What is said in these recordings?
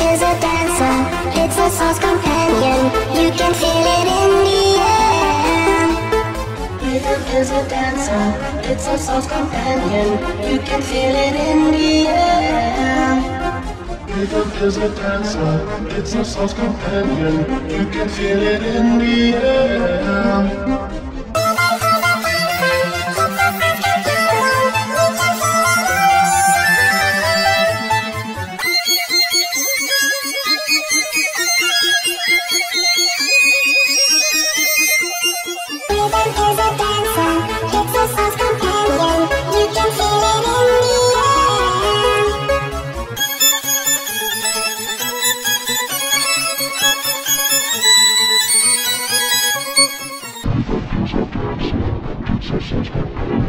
is a dancer, it's a soul's companion. You can feel it in the air. It's a soul's companion. You can feel it in the air. It's a soul's companion. You can feel it in the air. Is a dancer, it's a soul's companion.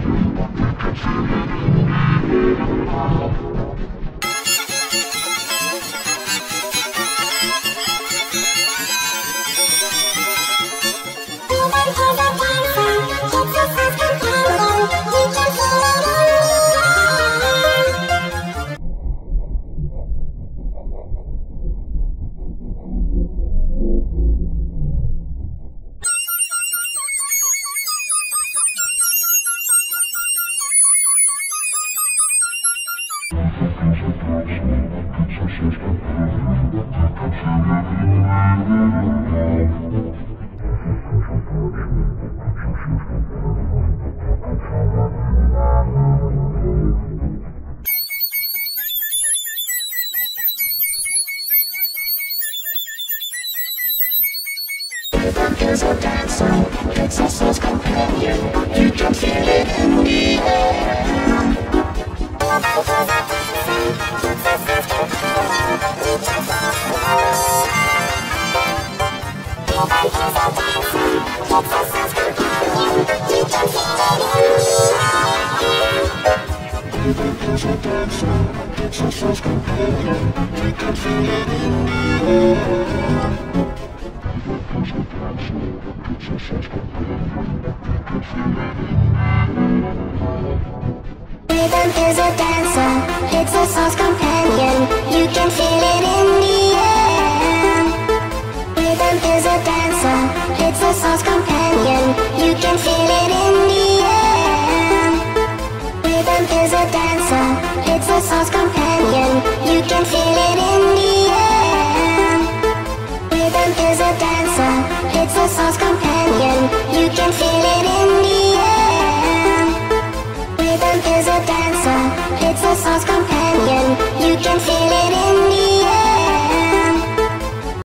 Companion. You. Rhythm is a dancer, it's a soul's companion. You can feel it in the air. Rhythm is a dancer, it's a soul's companion. You can feel it in the air. Rhythm is a dancer, it's a soul's companion. You can feel it in the air. Rhythm is a dancer, it's a soul's companion. You can feel it in the air. Rhythm is a dancer, it's a soul's companion again.